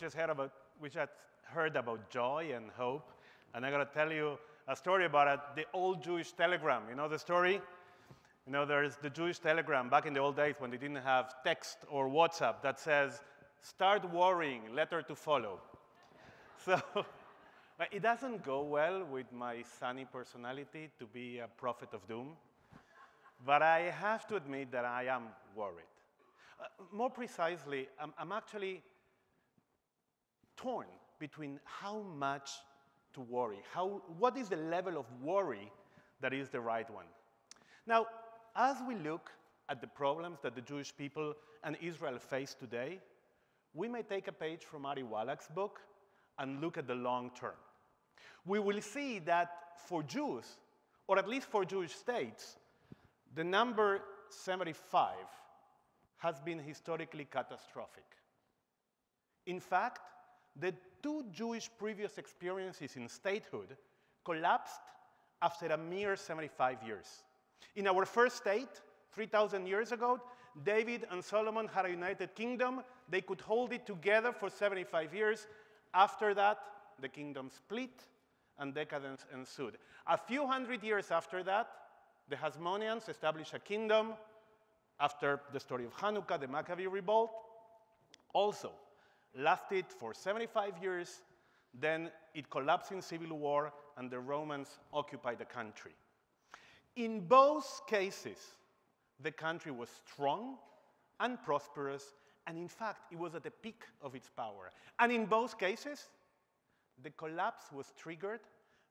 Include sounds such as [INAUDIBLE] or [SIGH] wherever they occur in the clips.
Just heard about, we just heard about joy and hope, and I'm going to tell you a story about it, the old Jewish telegram. You know the story? You know, there's the Jewish telegram back in the old days when they didn't have text or WhatsApp that says, start worrying, letter to follow. [LAUGHS] So [LAUGHS] it doesn't go well with my sunny personality to be a prophet of doom, but I have to admit that I am worried. Uh, more precisely, I'm, I'm actually torn between how much to worry, how, what is the level of worry that is the right one. Now, as we look at the problems that the Jewish people and Israel face today, we may take a page from Ari Wallach's book and look at the long term. We will see that for Jews, or at least for Jewish states, the number 75 has been historically catastrophic. In fact, the two Jewish previous experiences in statehood collapsed after a mere 75 years. In our first state, 3,000 years ago, David and Solomon had a united kingdom. They could hold it together for 75 years. After that, the kingdom split and decadence ensued. A few hundred years after that, the Hasmoneans established a kingdom after the story of Hanukkah, the Maccabee revolt. Also, lasted for 75 years, then it collapsed in civil war, and the Romans occupied the country. In both cases, the country was strong and prosperous, and in fact, it was at the peak of its power. And in both cases, the collapse was triggered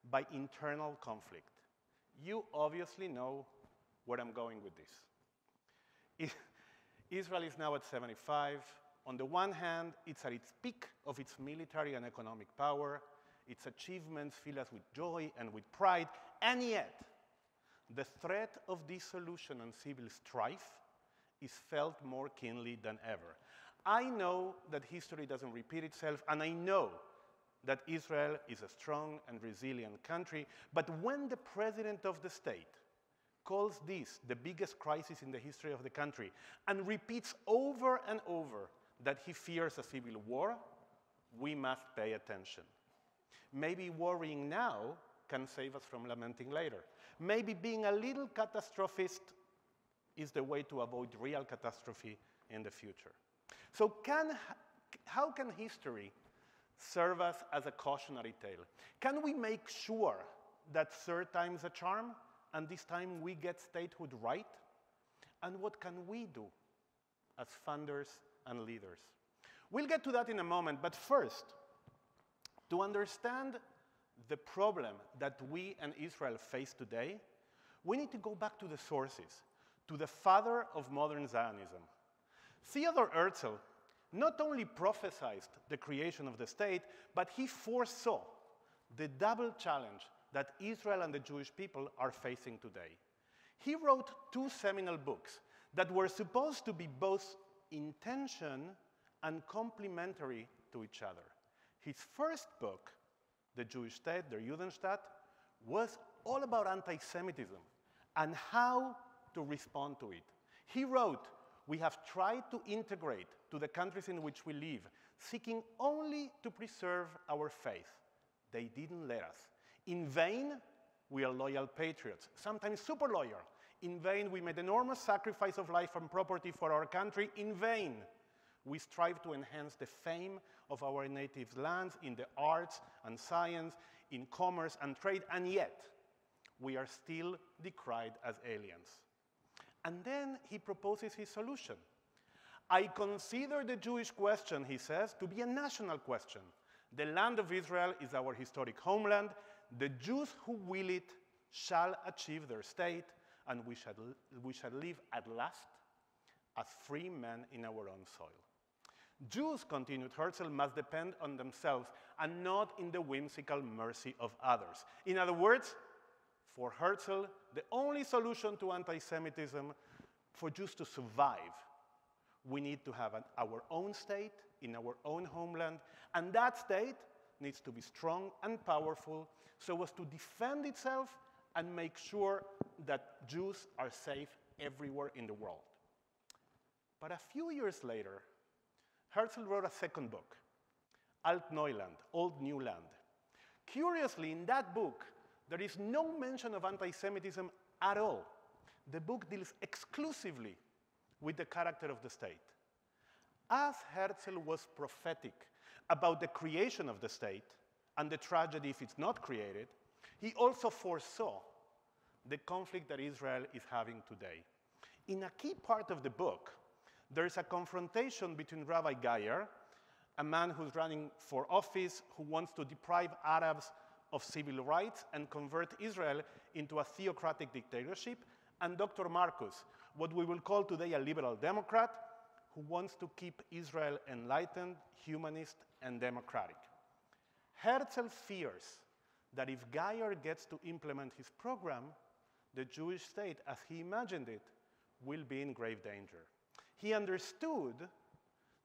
by internal conflict. You obviously know where I'm going with this. Israel is now at 75. On the one hand, it's at its peak of its military and economic power. Its achievements fill us with joy and with pride, and yet, the threat of dissolution and civil strife is felt more keenly than ever. I know that history doesn't repeat itself, and I know that Israel is a strong and resilient country, but when the president of the state calls this the biggest crisis in the history of the country and repeats over and over that he fears a civil war, we must pay attention. Maybe worrying now can save us from lamenting later. Maybe being a little catastrophist is the way to avoid real catastrophe in the future. So can, how can history serve us as a cautionary tale? Can we make sure that third time's a charm and this time we get statehood right? And what can we do as funders and leaders. We'll get to that in a moment, but first, to understand the problem that we and Israel face today, we need to go back to the sources, to the father of modern Zionism. Theodor Herzl not only prophesied the creation of the state, but he foresaw the double challenge that Israel and the Jewish people are facing today. He wrote two seminal books that were supposed to be both intention and complementary to each other. His first book, The Jewish State, Der Judenstaat, was all about anti Semitism and how to respond to it. He wrote, We have tried to integrate to the countries in which we live, seeking only to preserve our faith. They didn't let us. In vain, we are loyal patriots, sometimes super loyal, in vain, we made enormous sacrifice of life and property for our country. In vain, we strive to enhance the fame of our native lands in the arts and science, in commerce and trade, and yet we are still decried as aliens. And then he proposes his solution. I consider the Jewish question, he says, to be a national question. The land of Israel is our historic homeland. The Jews who will it shall achieve their state and we shall, we shall live at last as free men in our own soil. Jews, continued Herzl, must depend on themselves and not in the whimsical mercy of others. In other words, for Herzl, the only solution to anti Semitism for Jews to survive, we need to have an, our own state in our own homeland, and that state needs to be strong and powerful so as to defend itself and make sure that Jews are safe everywhere in the world. But a few years later, Herzl wrote a second book, Alt Neuland, Old New Land. Curiously, in that book, there is no mention of anti Semitism at all. The book deals exclusively with the character of the state. As Herzl was prophetic about the creation of the state and the tragedy if it's not created, he also foresaw the conflict that Israel is having today. In a key part of the book, there is a confrontation between Rabbi Geyer, a man who's running for office who wants to deprive Arabs of civil rights and convert Israel into a theocratic dictatorship, and Dr. Marcus, what we will call today a liberal Democrat, who wants to keep Israel enlightened, humanist, and democratic. Herzl fears that if Geyer gets to implement his program, the Jewish state, as he imagined it, will be in grave danger. He understood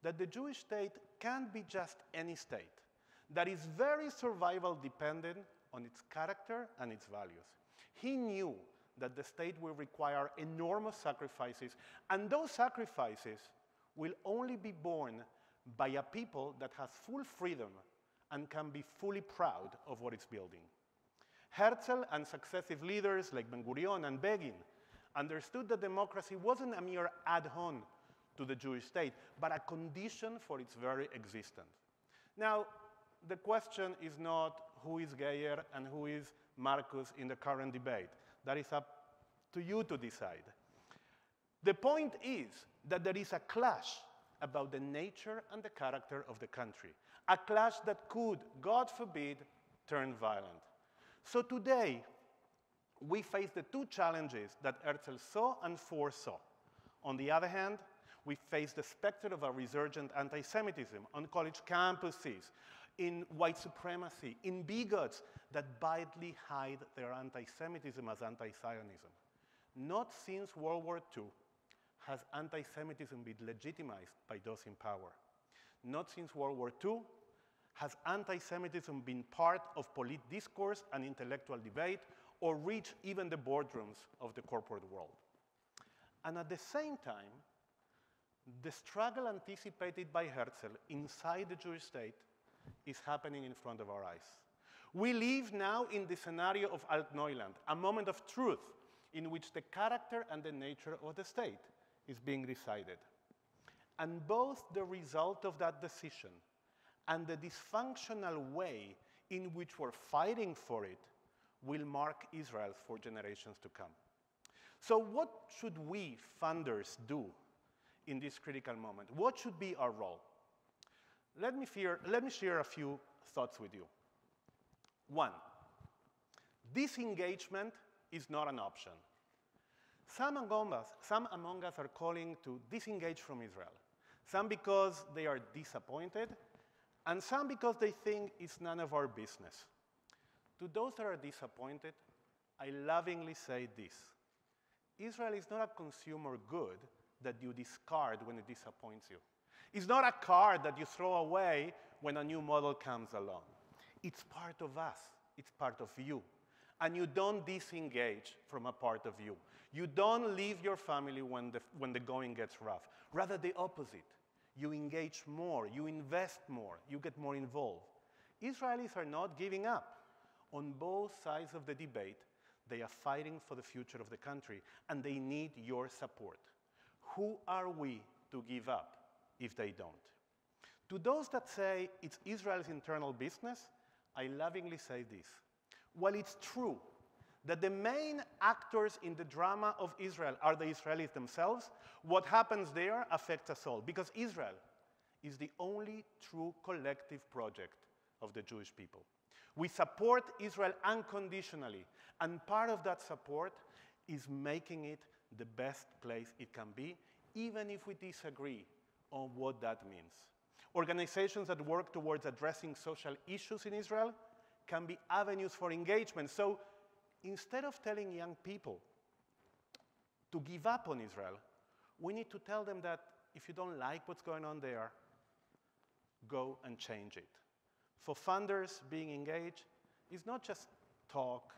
that the Jewish state can't be just any state, that is very survival dependent on its character and its values. He knew that the state will require enormous sacrifices, and those sacrifices will only be borne by a people that has full freedom and can be fully proud of what it's building. Herzl and successive leaders like Ben Gurion and Begin understood that democracy wasn't a mere add-on to the Jewish state, but a condition for its very existence. Now, the question is not who is Geyer and who is Marcus in the current debate. That is up to you to decide. The point is that there is a clash about the nature and the character of the country, a clash that could, God forbid, turn violent. So today, we face the two challenges that Herzl saw and foresaw. On the other hand, we face the specter of a resurgent anti Semitism on college campuses, in white supremacy, in bigots that badly hide their anti Semitism as anti Zionism. Not since World War II has anti Semitism been legitimized by those in power. Not since World War II has anti Semitism been part of polite discourse and intellectual debate or reached even the boardrooms of the corporate world. And at the same time, the struggle anticipated by Herzl inside the Jewish state is happening in front of our eyes. We live now in the scenario of Altneuland, a moment of truth in which the character and the nature of the state is being decided. And both the result of that decision and the dysfunctional way in which we're fighting for it will mark Israel for generations to come. So, what should we funders do in this critical moment? What should be our role? Let me, fear, let me share a few thoughts with you. One, disengagement is not an option. Some among, us, some among us are calling to disengage from Israel. Some because they are disappointed, and some because they think it's none of our business. To those that are disappointed, I lovingly say this Israel is not a consumer good that you discard when it disappoints you. It's not a card that you throw away when a new model comes along. It's part of us, it's part of you. And you don't disengage from a part of you. You don't leave your family when the, when the going gets rough. Rather, the opposite. You engage more, you invest more, you get more involved. Israelis are not giving up. On both sides of the debate, they are fighting for the future of the country, and they need your support. Who are we to give up if they don't? To those that say it's Israel's internal business, I lovingly say this. While it's true that the main actors in the drama of Israel are the Israelis themselves, what happens there affects us all because Israel is the only true collective project of the Jewish people. We support Israel unconditionally, and part of that support is making it the best place it can be, even if we disagree on what that means. Organizations that work towards addressing social issues in Israel can be avenues for engagement. So instead of telling young people to give up on Israel, we need to tell them that if you don't like what's going on there, go and change it. For funders, being engaged is not just talk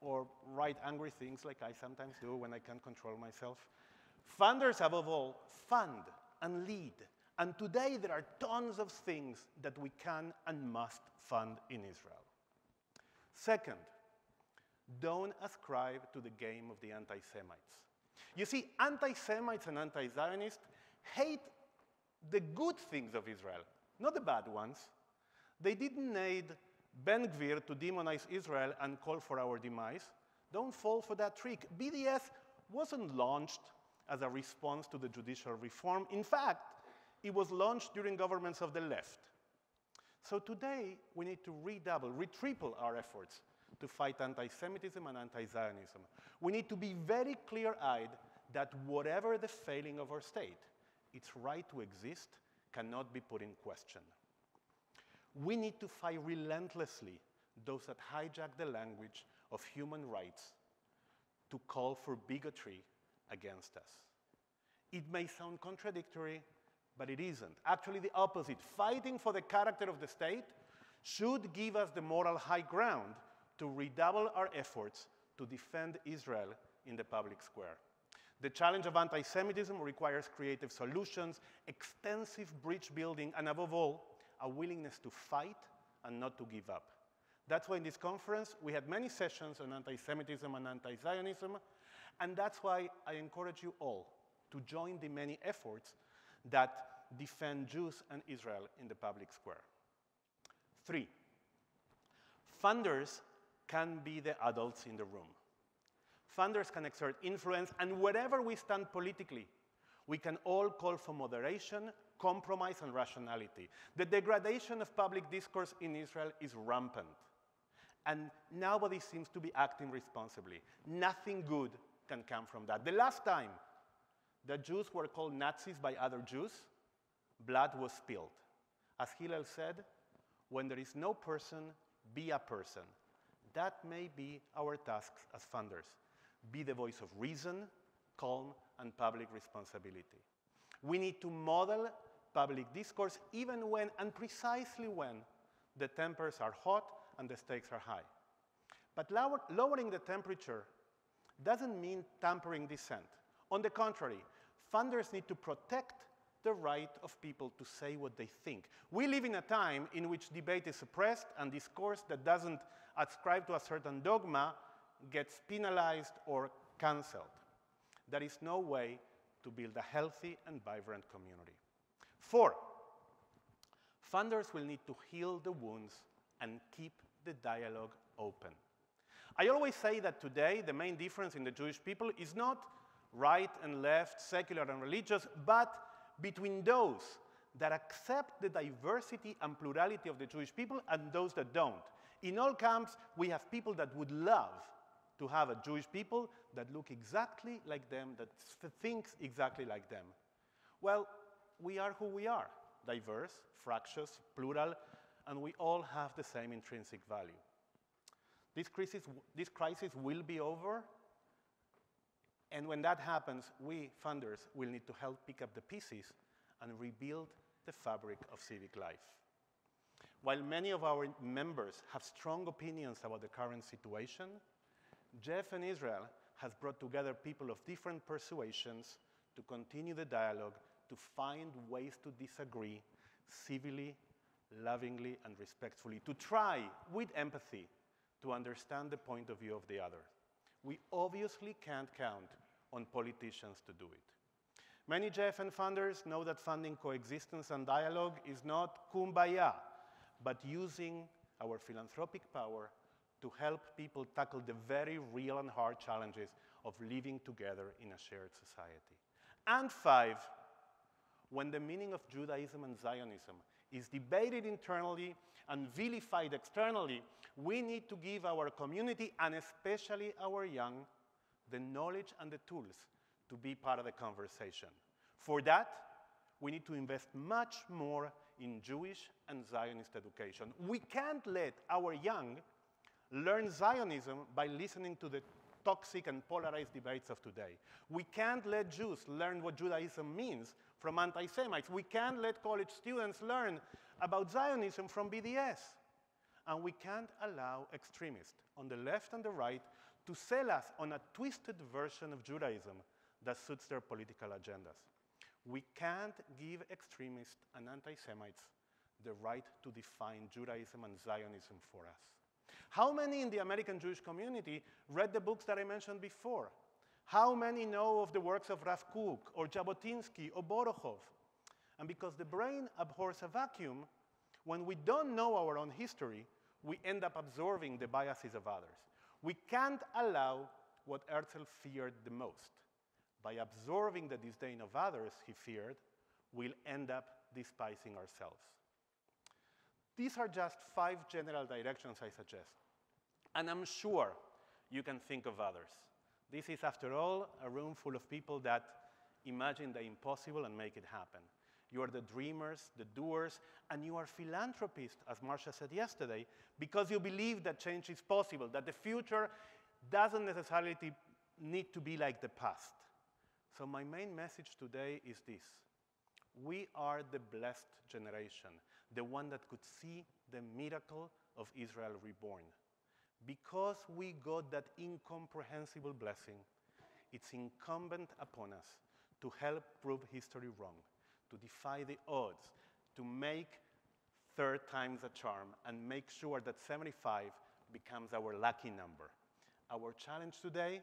or write angry things like I sometimes do when I can't control myself. Funders, above all, fund and lead And today there are tons of things that we can and must fund in Israel. Second, don't ascribe to the game of the anti Semites. You see, anti Semites and anti Zionists hate the good things of Israel, not the bad ones. They didn't need Ben Gvir to demonize Israel and call for our demise. Don't fall for that trick. BDS wasn't launched as a response to the judicial reform. In fact, it was launched during governments of the left. So today, we need to redouble, retriple our efforts to fight anti Semitism and anti Zionism. We need to be very clear eyed that whatever the failing of our state, its right to exist cannot be put in question. We need to fight relentlessly those that hijack the language of human rights to call for bigotry against us. It may sound contradictory, but it isn't. Actually, the opposite. Fighting for the character of the state should give us the moral high ground to redouble our efforts to defend Israel in the public square. The challenge of anti Semitism requires creative solutions, extensive bridge building, and above all, a willingness to fight and not to give up. That's why in this conference we had many sessions on anti Semitism and anti Zionism, and that's why I encourage you all to join the many efforts that defend Jews and Israel in the public square. Three, funders can be the adults in the room. Funders can exert influence, and wherever we stand politically, we can all call for moderation, compromise, and rationality. The degradation of public discourse in Israel is rampant, and nobody seems to be acting responsibly. Nothing good can come from that. The last time the Jews were called Nazis by other Jews, blood was spilled. As Hillel said, when there is no person, be a person. That may be our task as funders. Be the voice of reason, calm, and public responsibility. We need to model public discourse even when and precisely when the tempers are hot and the stakes are high. But lower, lowering the temperature doesn't mean tampering dissent. On the contrary, funders need to protect the right of people to say what they think. We live in a time in which debate is suppressed and discourse that doesn't ascribe to a certain dogma gets penalized or canceled. There is no way to build a healthy and vibrant community. Four, funders will need to heal the wounds and keep the dialogue open. I always say that today the main difference in the Jewish people is not right and left, secular and religious, but between those that accept the diversity and plurality of the Jewish people and those that don't. In all camps, we have people that would love to have a Jewish people that look exactly like them, that thinks exactly like them. Well, we are who we are diverse, fractious, plural, and we all have the same intrinsic value. This crisis, this crisis will be over, and when that happens, we funders will need to help pick up the pieces and rebuild the fabric of civic life. While many of our members have strong opinions about the current situation, JFN Israel has brought together people of different persuasions to continue the dialogue, to find ways to disagree civilly, lovingly, and respectfully, to try with empathy to understand the point of view of the other. We obviously can't count on politicians to do it. Many JFN funders know that funding coexistence and dialogue is not kumbaya, but using our philanthropic power to help people tackle the very real and hard challenges of living together in a shared society. And five, when the meaning of Judaism and Zionism is debated internally and vilified externally, we need to give our community, and especially our young, the knowledge and the tools to be part of the conversation. For that, we need to invest much more in Jewish and Zionist education. We can't let our young learn Zionism by listening to the toxic and polarized debates of today. We can't let Jews learn what Judaism means from anti Semites. We can't let college students learn about Zionism from BDS. And we can't allow extremists on the left and the right to sell us on a twisted version of Judaism that suits their political agendas. We can't give extremists and anti Semites the right to define Judaism and Zionism for us. How many in the American Jewish community read the books that I mentioned before? How many know of the works of Rav Kook or Jabotinsky or Borokhov? And because the brain abhors a vacuum, when we don't know our own history, we end up absorbing the biases of others. We can't allow what Herzl feared the most. By absorbing the disdain of others he feared, we'll end up despising ourselves. These are just five general directions I suggest. And I'm sure you can think of others. This is, after all, a room full of people that imagine the impossible and make it happen. You are the dreamers, the doers, and you are philanthropists, as Marcia said yesterday, because you believe that change is possible, that the future doesn't necessarily need to be like the past. So, my main message today is this We are the blessed generation, the one that could see the miracle of Israel reborn. Because we got that incomprehensible blessing, it's incumbent upon us to help prove history wrong, to defy the odds, to make third times a charm, and make sure that 75 becomes our lucky number. Our challenge today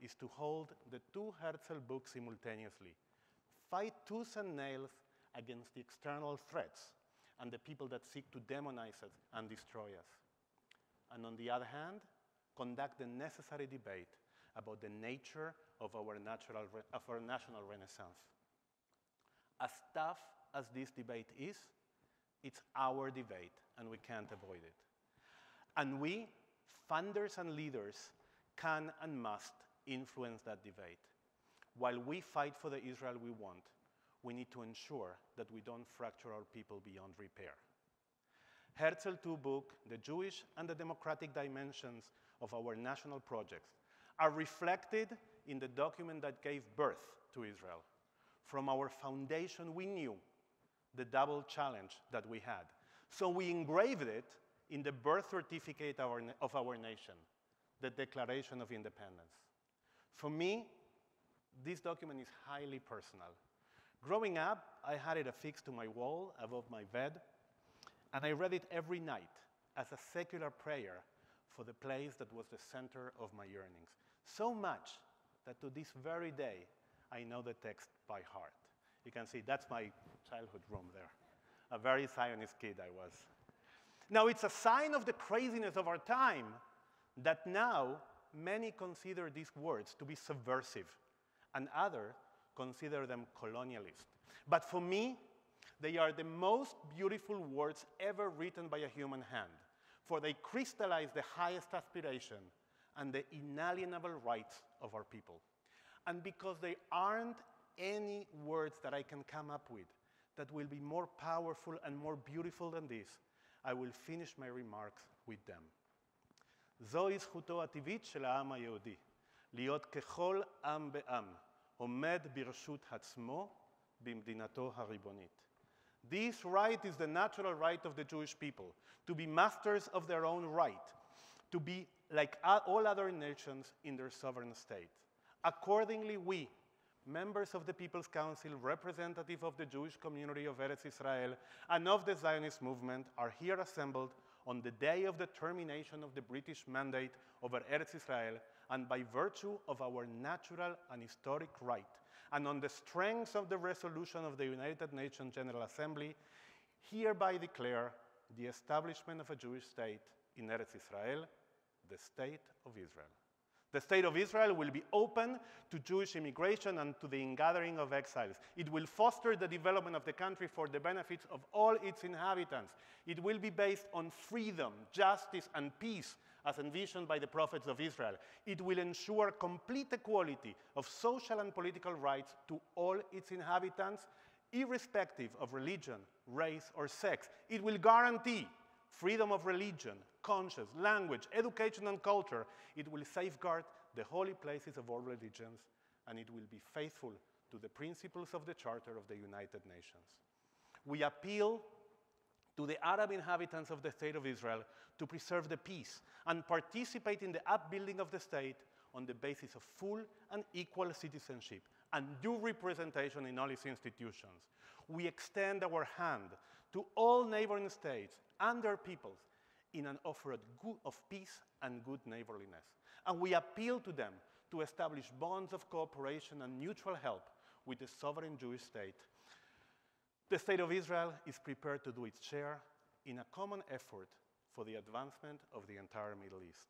is to hold the two Herzl books simultaneously, fight tooth and nails against the external threats and the people that seek to demonize us and destroy us. And on the other hand, conduct the necessary debate about the nature of our, natural of our national renaissance. As tough as this debate is, it's our debate, and we can't avoid it. And we, funders and leaders, can and must influence that debate. While we fight for the Israel we want, we need to ensure that we don't fracture our people beyond repair. Herzl II book, The Jewish and the Democratic Dimensions of Our National Projects, are reflected in the document that gave birth to Israel. From our foundation, we knew the double challenge that we had. So we engraved it in the birth certificate of our, of our nation, the Declaration of Independence. For me, this document is highly personal. Growing up, I had it affixed to my wall above my bed, and I read it every night as a secular prayer for the place that was the center of my yearnings. So much that to this very day, I know the text by heart. You can see that's my childhood room there. A very Zionist kid I was. Now, it's a sign of the craziness of our time that now many consider these words to be subversive, and others consider them colonialist. But for me, they are the most beautiful words ever written by a human hand, for they crystallize the highest aspiration and the inalienable rights of our people. And because they aren't any words that I can come up with that will be more powerful and more beautiful than this, I will finish my remarks with them. זוהי זכותו הטבעית של העם היהודי, להיות ככל עם בעם, עומד ברשות עצמו במדינתו הריבונית. This right is the natural right of the Jewish people, to be masters of their own right, to be like all other nations in their sovereign state. Accordingly, we, members of the People's Council, representative of the Jewish community of Eretz Israel, and of the Zionist movement, are here assembled on the day of the termination of the British mandate over Eretz Israel, and by virtue of our natural and historic right, and on the strength of the resolution of the United Nations General Assembly, hereby declare the establishment of a Jewish state in Eretz Israel, the State of Israel. The state of Israel will be open to Jewish immigration and to the ingathering of exiles. It will foster the development of the country for the benefit of all its inhabitants. It will be based on freedom, justice, and peace, as envisioned by the prophets of Israel. It will ensure complete equality of social and political rights to all its inhabitants, irrespective of religion, race, or sex. It will guarantee freedom of religion, conscience, language, education, and culture, it will safeguard the holy places of all religions, and it will be faithful to the principles of the Charter of the United Nations. We appeal to the Arab inhabitants of the State of Israel to preserve the peace and participate in the upbuilding of the state on the basis of full and equal citizenship and due representation in all its institutions. We extend our hand to all neighboring states and their peoples in an offer of peace and good neighborliness. And we appeal to them to establish bonds of cooperation and mutual help with the sovereign Jewish state. The state of Israel is prepared to do its share in a common effort for the advancement of the entire Middle East.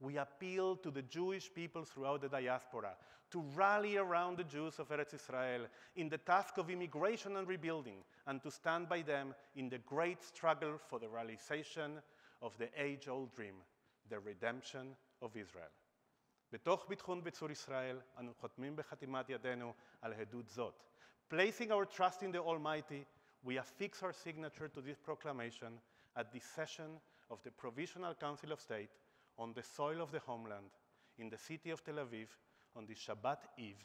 We appeal to the Jewish people throughout the diaspora to rally around the Jews of Eretz Israel in the task of immigration and rebuilding, and to stand by them in the great struggle for the realization of the age-old dream, the redemption of Israel. בתוך ביטחון בצור ישראל, אנו חותמים בחתימת ידינו על עדות זאת. Placing our trust in the Almighty, we affix our signature to this proclamation at the session of the Provisional Council of State on the soil of the homeland in the city of Tel Aviv on the Shabbat Eve,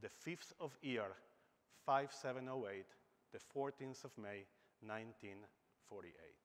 the 5th of year 5708, the 14th of May, 1948.